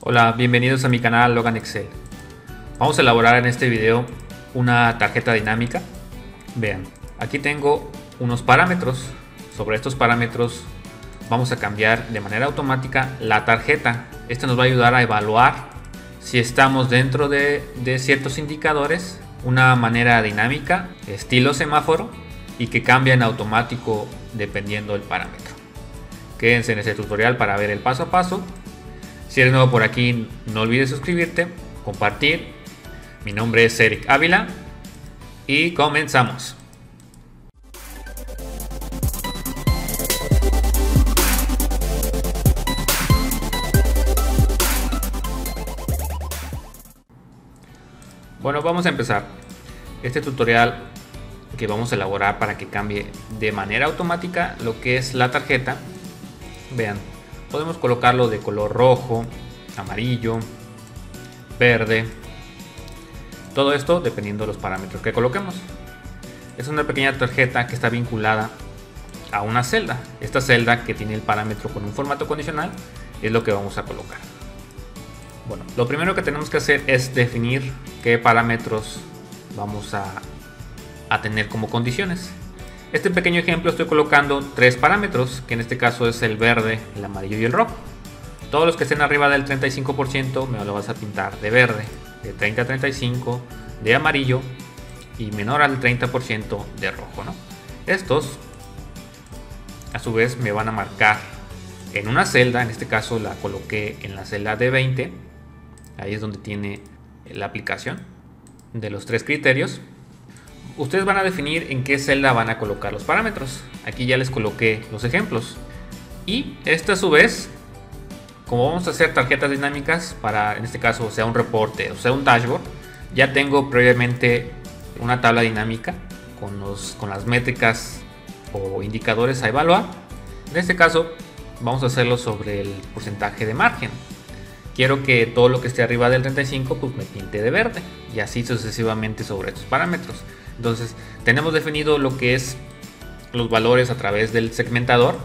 Hola, bienvenidos a mi canal Logan Excel. Vamos a elaborar en este video una tarjeta dinámica. Vean, aquí tengo unos parámetros. Sobre estos parámetros vamos a cambiar de manera automática la tarjeta. Esto nos va a ayudar a evaluar si estamos dentro de, ciertos indicadores, una manera dinámica, estilo semáforo y que cambia en automático dependiendo del parámetro. Quédense en este tutorial para ver el paso a paso si eres nuevo por aquí, no olvides suscribirte, compartir. Mi nombre es Eric Ávila y comenzamos. Bueno, vamos a empezar. Este tutorial que vamos a elaborar para que cambie de manera automática lo que es la tarjeta. Vean, podemos colocarlo de color rojo, amarillo, verde. Todo esto dependiendo de los parámetros que coloquemos. Es una pequeña tarjeta que está vinculada a una celda. Esta celda que tiene el parámetro con un formato condicional es lo que vamos a colocar. Bueno, lo primero que tenemos que hacer es definir qué parámetros vamos a, tener como condiciones. Este pequeño ejemplo estoy colocando tres parámetros, que en este caso es el verde, el amarillo y el rojo. Todos los que estén arriba del 35% me lo vas a pintar de verde, de 30 a 35 de amarillo y menor al 30% de rojo. ¿no? Estos a su vez me van a marcar en una celda, en este caso la coloqué en la celda de 20, ahí es donde tiene la aplicación de los tres criterios ustedes van a definir en qué celda van a colocar los parámetros. Aquí ya les coloqué los ejemplos. Y esta a su vez, como vamos a hacer tarjetas dinámicas para, en este caso, sea un reporte o sea un dashboard, ya tengo previamente una tabla dinámica con, los, con las métricas o indicadores a evaluar. En este caso, vamos a hacerlo sobre el porcentaje de margen. Quiero que todo lo que esté arriba del 35 pues me pinte de verde y así sucesivamente sobre estos parámetros. Entonces, tenemos definido lo que es los valores a través del segmentador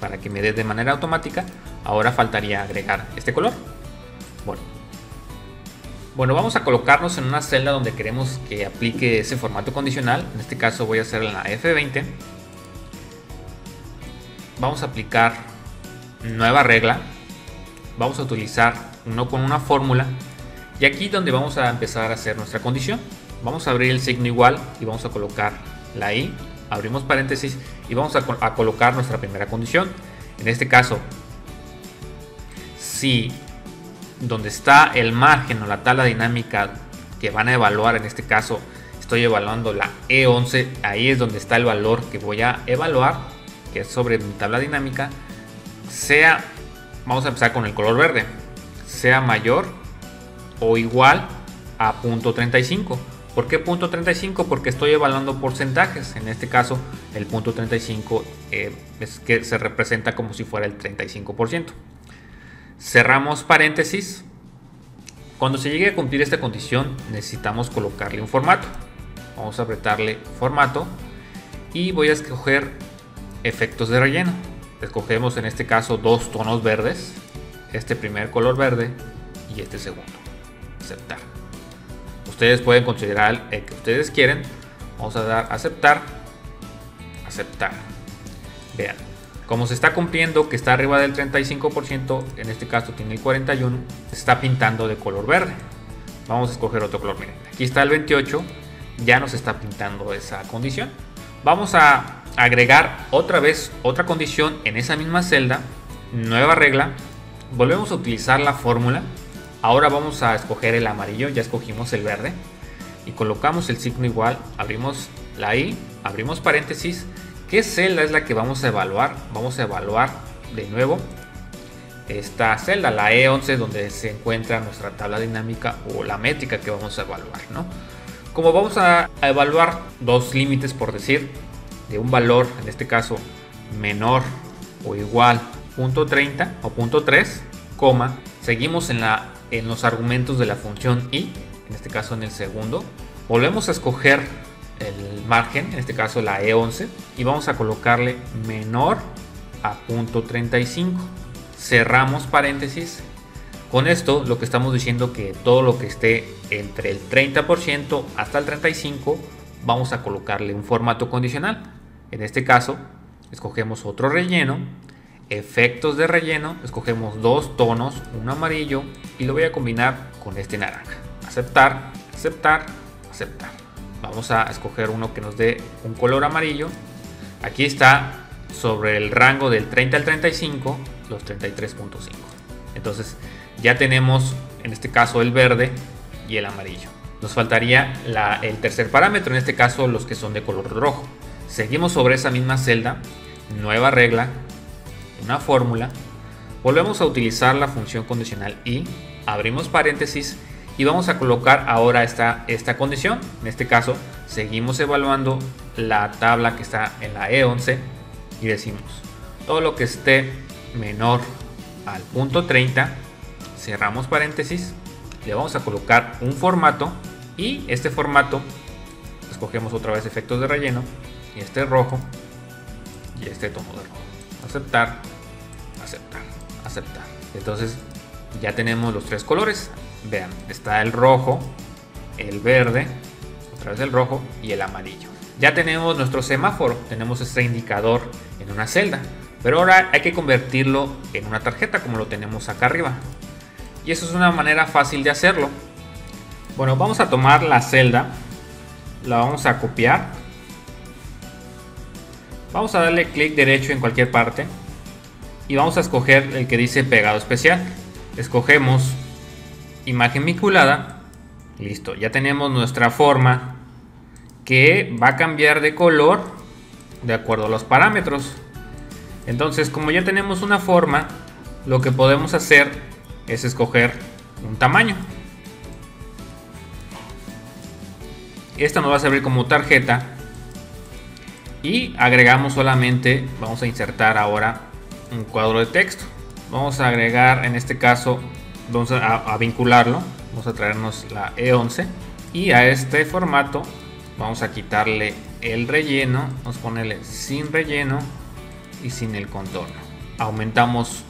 para que me dé de manera automática. Ahora faltaría agregar este color. Bueno. Bueno, vamos a colocarnos en una celda donde queremos que aplique ese formato condicional. En este caso voy a hacer la F20. Vamos a aplicar nueva regla. Vamos a utilizar uno con una fórmula. Y aquí donde vamos a empezar a hacer nuestra condición. Vamos a abrir el signo igual y vamos a colocar la i, abrimos paréntesis y vamos a, colocar nuestra primera condición. En este caso, si donde está el margen o la tabla dinámica que van a evaluar, en este caso estoy evaluando la E11, ahí es donde está el valor que voy a evaluar, que es sobre mi tabla dinámica, sea, vamos a empezar con el color verde, sea mayor o igual a punto 35. ¿Por qué punto 35? Porque estoy evaluando porcentajes. En este caso, el punto 35 eh, es que se representa como si fuera el 35%. Cerramos paréntesis. Cuando se llegue a cumplir esta condición, necesitamos colocarle un formato. Vamos a apretarle formato y voy a escoger efectos de relleno. Escogemos en este caso dos tonos verdes, este primer color verde y este segundo. Aceptar ustedes pueden considerar el que ustedes quieren. Vamos a dar aceptar, aceptar. Vean, como se está cumpliendo que está arriba del 35%, en este caso tiene el 41, se está pintando de color verde. Vamos a escoger otro color. Miren, aquí está el 28, ya nos está pintando esa condición. Vamos a agregar otra vez otra condición en esa misma celda, nueva regla. Volvemos a utilizar la fórmula Ahora vamos a escoger el amarillo, ya escogimos el verde y colocamos el signo igual, abrimos la i, abrimos paréntesis. ¿Qué celda es la que vamos a evaluar? Vamos a evaluar de nuevo esta celda, la E11, donde se encuentra nuestra tabla dinámica o la métrica que vamos a evaluar. ¿no? Como vamos a, evaluar dos límites, por decir, de un valor, en este caso menor o igual punto 30 o punto 3, coma, seguimos en la en los argumentos de la función i, en este caso en el segundo. Volvemos a escoger el margen, en este caso la E11, y vamos a colocarle menor a punto 35. Cerramos paréntesis. Con esto lo que estamos diciendo que todo lo que esté entre el 30% hasta el 35% vamos a colocarle un formato condicional. En este caso, escogemos otro relleno, efectos de relleno, escogemos dos tonos, un amarillo y lo voy a combinar con este naranja. Aceptar, aceptar, aceptar. Vamos a escoger uno que nos dé un color amarillo. Aquí está sobre el rango del 30 al 35, los 33.5. Entonces ya tenemos en este caso el verde y el amarillo. Nos faltaría el tercer parámetro, en este caso los que son de color rojo. Seguimos sobre esa misma celda, nueva regla, una fórmula. Volvemos a utilizar la función condicional y abrimos paréntesis y vamos a colocar ahora esta, esta condición. En este caso, seguimos evaluando la tabla que está en la E11 y decimos todo lo que esté menor al punto 30, cerramos paréntesis, le vamos a colocar un formato y este formato escogemos otra vez efectos de relleno y este rojo y este tono de rojo. Aceptar, aceptar, aceptar. Entonces ya tenemos los tres colores. Vean, está el rojo, el verde, otra vez el rojo y el amarillo. Ya tenemos nuestro semáforo, tenemos este indicador en una celda, pero ahora hay que convertirlo en una tarjeta como lo tenemos acá arriba. Y eso es una manera fácil de hacerlo. Bueno, vamos a tomar la celda, la vamos a copiar. Vamos a darle clic derecho en cualquier parte y vamos a escoger el que dice pegado especial. Escogemos imagen vinculada. Listo, ya tenemos nuestra forma que va a cambiar de color de acuerdo a los parámetros. Entonces, como ya tenemos una forma, lo que podemos hacer es escoger un tamaño. Esto nos va a servir como tarjeta. Y agregamos solamente, vamos a insertar ahora un cuadro de texto. Vamos a agregar, en este caso, vamos a, vincularlo. Vamos a traernos la E11. Y a este formato vamos a quitarle el relleno. Vamos a ponerle sin relleno y sin el contorno. Aumentamos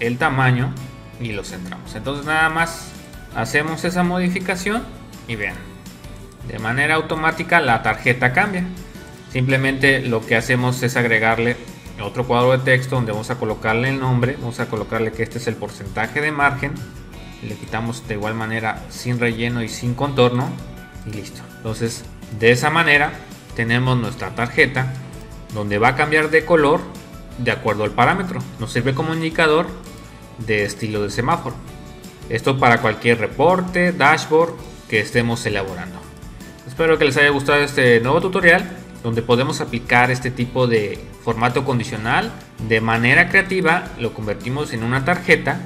el tamaño y lo centramos. Entonces nada más hacemos esa modificación y vean, de manera automática la tarjeta cambia. Simplemente lo que hacemos es agregarle otro cuadro de texto donde vamos a colocarle el nombre, vamos a colocarle que este es el porcentaje de margen, le quitamos de igual manera sin relleno y sin contorno y listo. Entonces de esa manera tenemos nuestra tarjeta donde va a cambiar de color de acuerdo al parámetro. Nos sirve como indicador de estilo de semáforo. Esto para cualquier reporte, dashboard que estemos elaborando. Espero que les haya gustado este nuevo tutorial donde podemos aplicar este tipo de formato condicional de manera creativa, lo convertimos en una tarjeta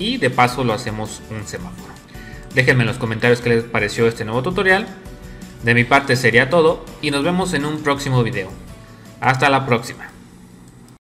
y de paso lo hacemos un semáforo. Déjenme en los comentarios qué les pareció este nuevo tutorial. De mi parte sería todo y nos vemos en un próximo video. Hasta la próxima.